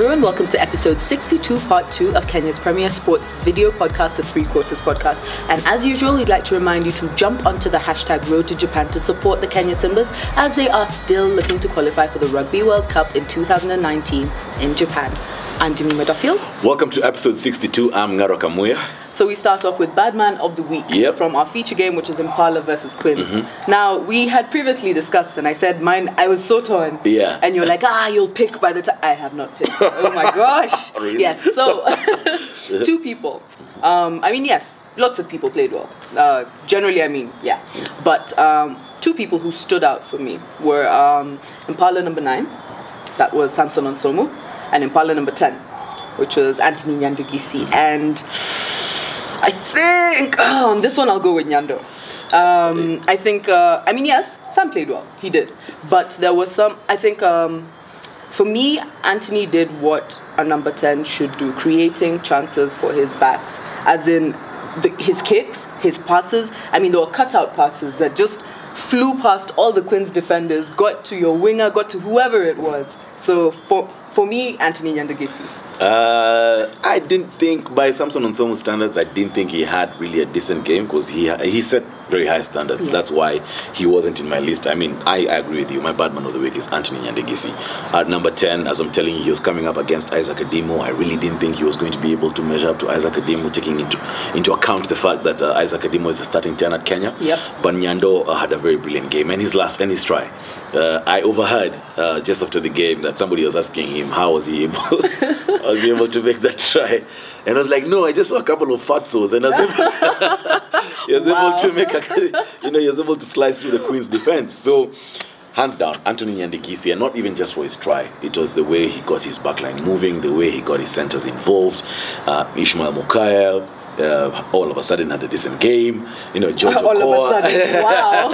episode 62, part 2 of Kenya's premier sports video podcast, the Three Quarters Podcast. And as usual, we'd like to remind you to jump onto the hashtag Road to Japan to support the Kenya Simbas as they are still looking to qualify for the Rugby World Cup in 2019 in Japan. I'm Demima Duffield. Welcome to episode 62. I'm Ngaro Kamuya. So we start off with Badman of the Week Yep. from our feature game, which is Impala versus Quins. Now we had previously discussed, and I said mine. I was so torn. Yeah. And you're like, ah, you'll pick by the time. I have not picked. oh my gosh. Really? Yes. So two people. Um, I mean, yes, lots of people played well. Uh, generally, I mean, yeah. But um, two people who stood out for me were um, Impala number nine, that was Samson Onsomu, and Impala number ten, which was Anthony Nyandigisi. And I think oh, on this one I'll go with Nyando. Um, I think uh, I mean yes, Sam played well. He did, but there was some. I think um, for me, Anthony did what a number ten should do, creating chances for his backs, as in the, his kicks, his passes. I mean, there were cutout passes that just flew past all the Quins defenders, got to your winger, got to whoever it was. So for for me, Anthony Nyandigisi. Uh, I didn't think, by Samson Onsomu standards, I didn't think he had really a decent game because he he set very high standards. Yeah. That's why he wasn't in my list. I mean, I, I agree with you. My bad man of the week is Anthony Nyandigisi. At number 10, as I'm telling you, he was coming up against Isaac Ademo. I really didn't think he was going to be able to measure up to Isaac Ademo, taking into, into account the fact that uh, Isaac Ademo is a starting 10 at Kenya. Yep. But Nyando uh, had a very brilliant game, and his last and his try. Uh, I overheard uh, just after the game that somebody was asking him how was he able, was he able to make that try, and I was like, no, I just saw a couple of fatsos, and I was able, he was Wow. able to make a, you know, he was able to slice through the Quins defense. So, hands down, Anthony Nyandigisi, and not even just for his try, it was the way he got his backline moving, the way he got his centers involved. Uh, Ishmael Mukaya. Uh, all of a sudden had a decent game, you know. George all of a sudden, wow.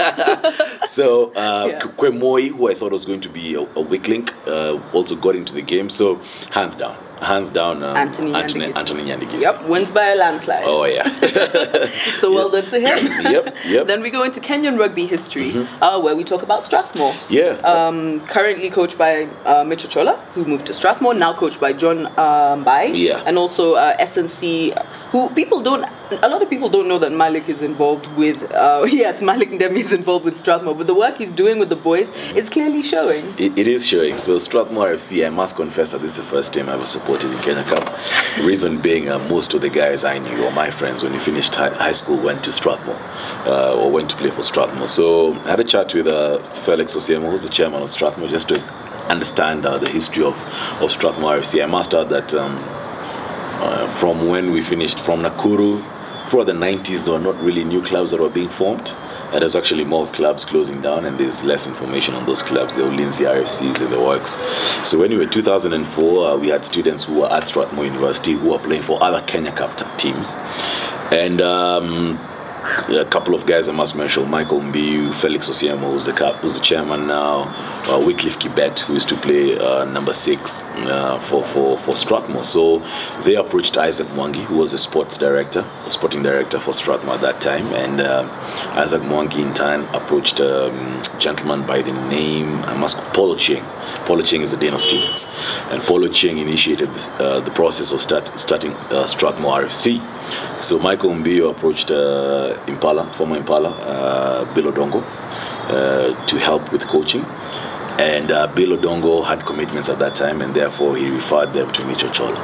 So uh, Yeah. Kwe Moi, who I thought was going to be a, a weak link, uh, also got into the game. So hands down, hands down, um, Anthony Anthony. Anthony Nyandigisi. Yep, wins by a landslide. Oh yeah. So well done to him. Yep, yep. Mm-hmm. then we go into Kenyan rugby history, uh, where we talk about Strathmore. yeah. Um, currently coached by uh, Mitch Ochola, who moved to Strathmore, now coached by John um, Bai. Yeah. And also uh, SNC, who people don't, a lot of people don't know that Malik is involved with, uh, yes, Malik Ndemi is involved with Strathmore, but the work he's doing with the boys is clearly showing. It, it is showing. So Strathmore FC, I must confess that this is the first team I ever supported in Kenya Cup. Reason being, uh, most of the guys I knew or my friends when we finished high, high school went to Strathmore uh, or went to play for Strathmore. So I had a chat with uh, Felix Osiemo, who's the chairman of Strathmore, just to understand uh, the history of, of Strathmore FC. I must add that um, uh, from when we finished from Nakuru throughout the 90s, there were not really new clubs that were being formed. And there's actually more of clubs closing down, and there's less information on those clubs. The Ulinzi RFCs and the works. So anyway, 2004, uh, we had students who were at Strathmore University who were playing for other Kenya Cup teams, and um, a couple of guys I must mention: Michael Mbiu, Felix Osiemo, who's the cap, who's the chairman now, uh, Wycliffe Kibet, who used to play uh, number six uh, for, for for Strathmore. So they approached Isaac Mwangi, who was the sports director, sporting director for Strathmore at that time, and uh, Isaac Mwangi in turn approached um, a gentleman by the name I must Paulo Ching. Paulo Ching is the dean of students, and Paulo Ching initiated uh, the process of start, starting uh, Strathmore RFC. So Michael Mbio approached uh, Impala, former Impala, uh, Bill Odongo, uh, to help with coaching. And uh, Bill Odongo had commitments at that time, and therefore he referred them to Micho Chola.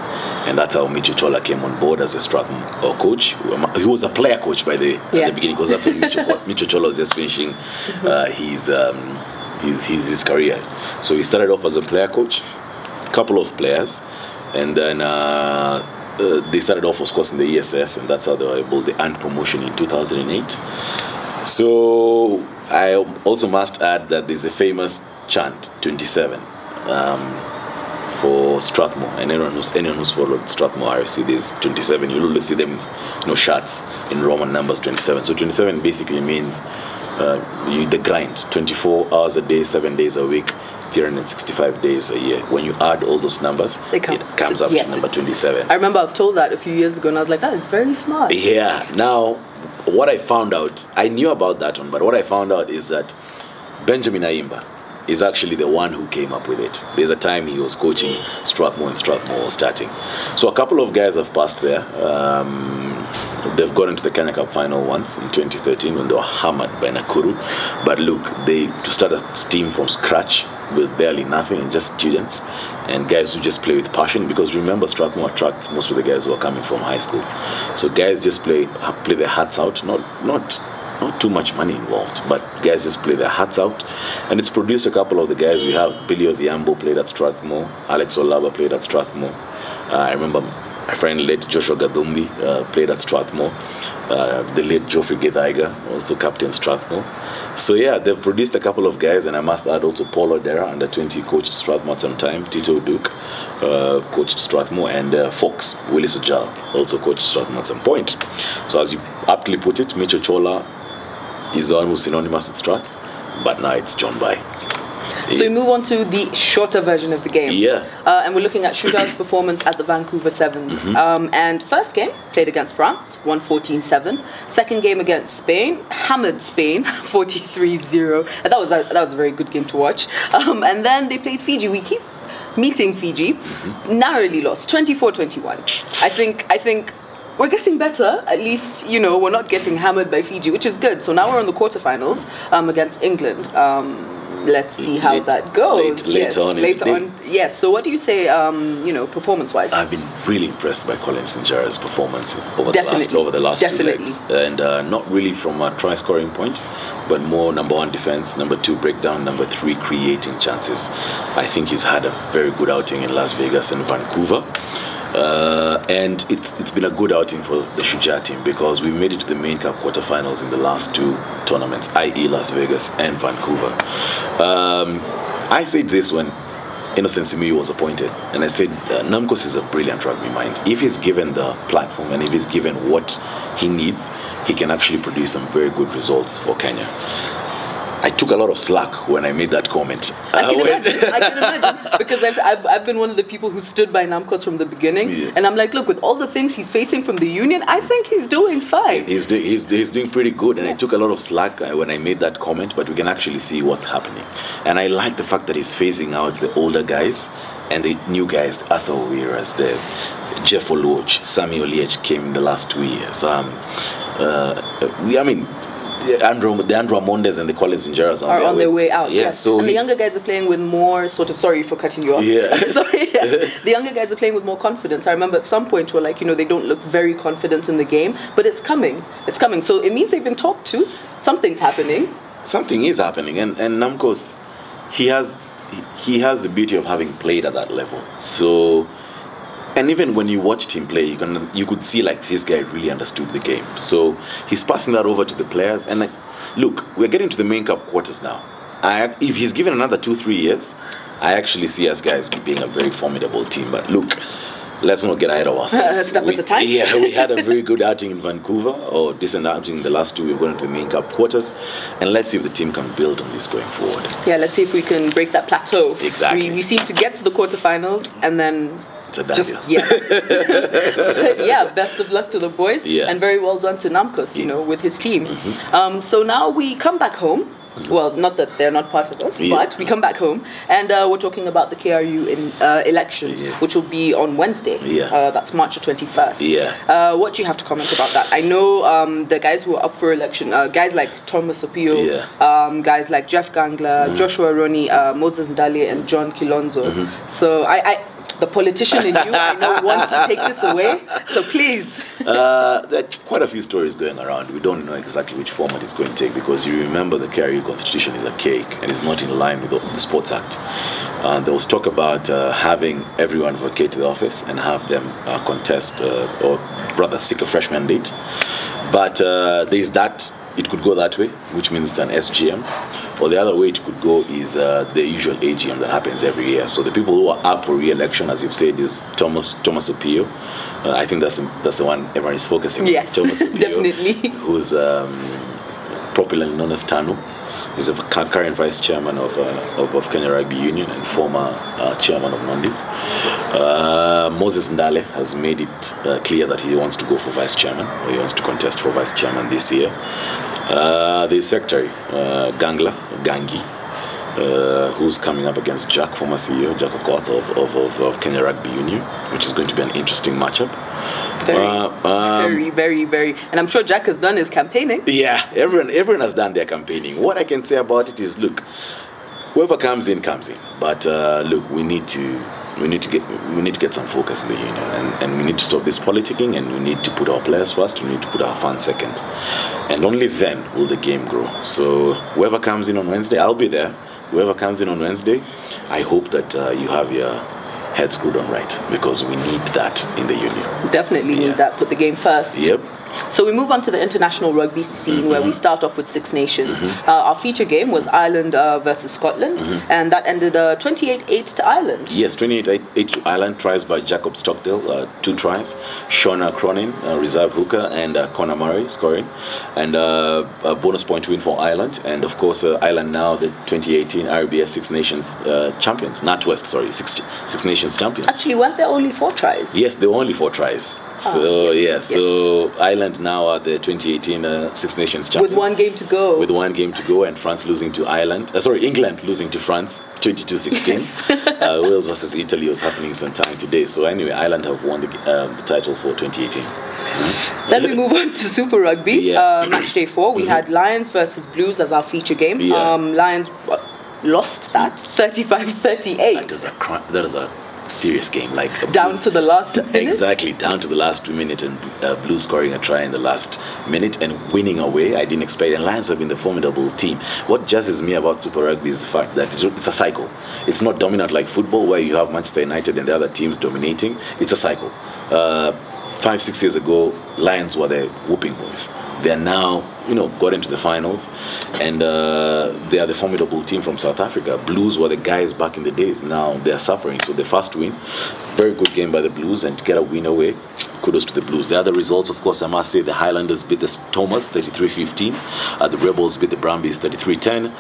And that's how Micho Chola came on board as a Strathmore uh, coach. He was a player coach by the, at Yeah. the beginning, because that's when Micho, Micho Chola was just finishing uh, his, um, his, his, his career. So he started off as a player coach, couple of players, and then uh, uh, they started off, of course, in the ESS, and that's how they were able to earn promotion in 2008. So I also must add that there's a famous chant, 27, um, for Strathmore, and anyone who's anyone who's followed Strathmore RFC, there's 27. You'll always see them in you know, shirts in Roman numbers 27. So 27 basically means uh, you, the grind, 24 hours a day, seven days a week. 365 days a year. When you add all those numbers, it comes to- up yes. to number 27. I remember I was told that a few years ago, and I was like, that is very smart. Yeah. Now, what I found out, I knew about that one, but what I found out is that Benjamin Ayimba, is actually the one who came up with it. There's a time he was coaching Strathmore and Strathmore was starting. So a couple of guys have passed there. Um, they've got into the Kenya Cup final once in 2013 when they were hammered by Nakuru. But look, they to start a team from scratch with barely nothing and just students and guys who just play with passion because remember Strathmore attracts most of the guys who are coming from high school. So guys just play play their hearts out, not not not too much money involved, but guys just play their hearts out. And it's produced a couple of the guys we have. Billy Odhiambo played at Strathmore, Alex Olaba played at Strathmore. Uh, I remember my friend late Joshua Gadumbi uh, played at Strathmore. Uh, the late Geoffrey Githaiga, also captain Strathmore. So yeah, they've produced a couple of guys, and I must add also Paul Odera, under 20, coached Strathmore at some time. Tito Duke uh, coached Strathmore, and uh, Fox Willis Ojal also coached Strathmore at some point. So as you aptly put it, Micho Chola is the one who's synonymous with Strath, but now it's John Bai. So we move on to the shorter version of the game. Yeah. Uh, and we're looking at Shujaa's performance at the Vancouver 7s. Mm-hmm. Um, and first game, played against France, won 14-7. Second game against Spain, hammered Spain, 43-0. And that was a, that was a very good game to watch. Um, and then they played Fiji. We keep meeting Fiji, Mm-hmm. narrowly lost, 24-21. I think I think we're getting better. At least, you know, we're not getting hammered by Fiji, which is good. So now we're in the quarterfinals um, against England. Um, let's see how Late- that goes. late- later yes, on in the Later on, yes. So what do you say, um, you know, performance-wise? I've been really impressed by Collins Injera's performance over the last Definitely. over the last Definitely. two legs, and uh, not really from a try scoring point, but more number one defense, number two breakdown, number three creating chances. I think he's had a very good outing in Las Vegas and Vancouver. Uh, and it's it's been a good outing for the Shujaa team because we made it to the main cup quarterfinals in the last two tournaments, i.e. Las Vegas and Vancouver. Um, I said this when Innocent Simiyu was appointed, and I said uh, Namkos is a brilliant rugby mind. If he's given the platform and if he's given what he needs, he can actually produce some very good results for Kenya. I took a lot of slack when I made that comment. I can imagine. I can imagine because I've, I've, I've been one of the people who stood by Namcos from the beginning, Yeah. and I'm like, look, with all the things he's facing from the union, I think he's doing fine. He's, do, he's, he's doing pretty good, and I took a lot of slack uh, when I made that comment, but we can actually see what's happening. And I like the fact that he's phasing out the older guys and the new guys, Arthur Owiras, the Jeff Oluoch, Sammy Oliech came in the last two years. Um, uh, I mean, the Andrew, the Andrew Amondes and the Collins Injeras Are on their way out, Yeah, yes. so and the younger guys are playing with more sort of. Sorry for cutting you off. Yeah. sorry. Yes. the younger guys are playing with more confidence. I remember at some point where like you know they don't look very confident in the game, but it's coming. It's coming. So it means they've been talked to. Something's happening. something is happening and and Namcos he has he- he has the beauty of having played at that level so and even when you watched him play you can you could see like this guy really understood the game so he's passing that over to the players and like look we're getting to the main cup quarters now I, if he's given another two three years I actually see us guys being a very formidable team but look let's not get ahead of ourselves. Step We- time. Yeah, we had a very good outing in Vancouver, or decent outing in the last two. We've gone into the main cup quarters, and let's see if the team can build on this going forward. Yeah, let's see if we can break that plateau. Exactly. We, we seem to get to the quarterfinals and then A done just yeah, yeah. Best of luck to the boys, Yeah. Mm-hmm. and very well done to Namkos, you know, with his team. Um, so now we come back home. Well, not that they're not part of us, Yeah. but we come back home, and uh, we're talking about the KRU in uh, elections, Yeah. which will be on Wednesday. Yeah. Uh, that's March the twenty first. Yeah. Uh, what do you have to comment about that? I know um, the guys who are up for election, uh, guys like Thomas Opio, Yeah. um, guys like Jeff Gangla, Joshua Roney, uh, Moses Ndali, and John Kilonzo. So I, I, the politician in you, I know wants to take this away. So please, Uh, there are quite a few stories going around. We don't know exactly which format it's going to take because you remember the KRU constitution is a cake and is not in line with the, Sports Act. Uh, there was talk about uh, having everyone vacate the office and have them uh, contest uh, or rather seek a fresh mandate. But uh, there is that, it could go that way, which means it's an SGM. Or the other way it could go is uh, the usual AGM that happens every year. So the people who are up for re-election, as you've said, is Thomas Thomas Opio. Uh, I think that's the, that's the one everyone is focusing Yes, on. Thomas Opio, definitely. Who's um, popularly known as Tanu. He's a current vice chairman of, uh, of, of Kenya Rugby Union and former uh, chairman of Mondis. Uh, Moses Ndale has made it uh, clear that he wants to go for vice chairman, or he wants to contest for vice chairman this year. Uh, the secretary, uh, Gangla, Gangi, uh, who's coming up against Jack, former CEO, Jack Okoth of, of, of, of Kenya Rugby Union, which is going to be an interesting matchup. Very, Uh, um, very, very, very. And I'm sure Jack has done his campaigning. Yeah, everyone everyone has done their campaigning. What I can say about it is, look, whoever comes in comes in. But uh, look, we need to we need to get we need to get some focus in the union, and, and we need to stop this politicking, and we need to put our players first. We need to put our fans second, and only then will the game grow. So whoever comes in on Wednesday, I'll be there. Whoever comes in on Wednesday, I hope that uh, you have your heads screwed on right because we need that in the union. Definitely Yeah. need that. Put the game first. Yep. So we move on to the international rugby scene where we Mm-hmm. start off with Six Nations. Uh, our feature game was Ireland uh, versus Scotland, Mm-hmm. and that ended uh, 28-8 to Ireland. Yes, 28 8 to Ireland, tries by Jacob Stockdale, uh, two tries. Seán Cronin, uh, reserve hooker, and uh, Conor Murray scoring. And uh, a bonus point win for Ireland. And of course, uh, Ireland now the 2018 RBS Six Nations uh, champions. NatWest, sorry, Six, Six Nations champions. Actually, weren't there only four tries? Yes, there were only four tries. So, Ah, yes, yeah, yes. so Ireland now are the 2018 uh, Six Nations champions. With one game to go. With one game to go, and France losing to Ireland. Uh, sorry, England losing to France, 22-16. uh, Wales versus Italy was happening sometime today. So anyway, Ireland have won the, um, the title for 2018. Then we move on to Super Rugby. Yeah. Uh, match day 4 We had Lions versus Blues as our feature game. Yeah. Um, Lions uh, lost that 35-38. That is a cri- that is a serious game. Like Down Blues- to the last minute? Exactly, down to the last minute, and uh, Blue scoring a try in the last minute and winning away. I didn't expect. And Lions have been the formidable team. What jazzes me about Super Rugby is the fact that it's- a cycle. It's not dominant like football, where you have Manchester United and the other teams dominating. It's a cycle. Uh, five, six years ago, Lions were the whooping boys. They are now, you know, got into the finals, and uh, they are the formidable team from South Africa. Blues were the guys back in the days. Now they are suffering. So the first win, very good game by the Blues, and to get a win away, kudos to the Blues. The other results, of course, I must say, the Highlanders beat the Stormers 33-15. Uh, the Rebels beat the Brumbies 33-10.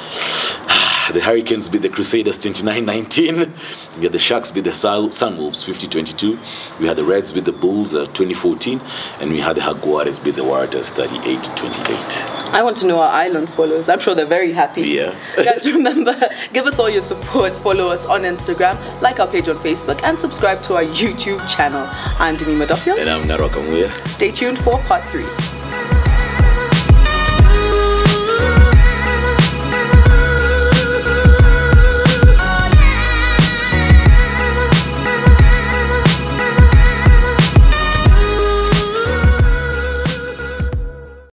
The Hurricanes beat the Crusaders 29-19. We had the Sharks beat the Sun- Sunwolves 50-22. We had the Reds beat the Bulls uh, 2014. And we had the Jaguares beat the Warriors 38-28. I want to know our island followers. I'm sure they're very happy. Yeah. Guys, remember, give us all your support. Follow us on Instagram, like our page on Facebook, and subscribe to our YouTube channel. I'm Demi Madofio. And I'm Narok Amuya. Stay tuned for part three.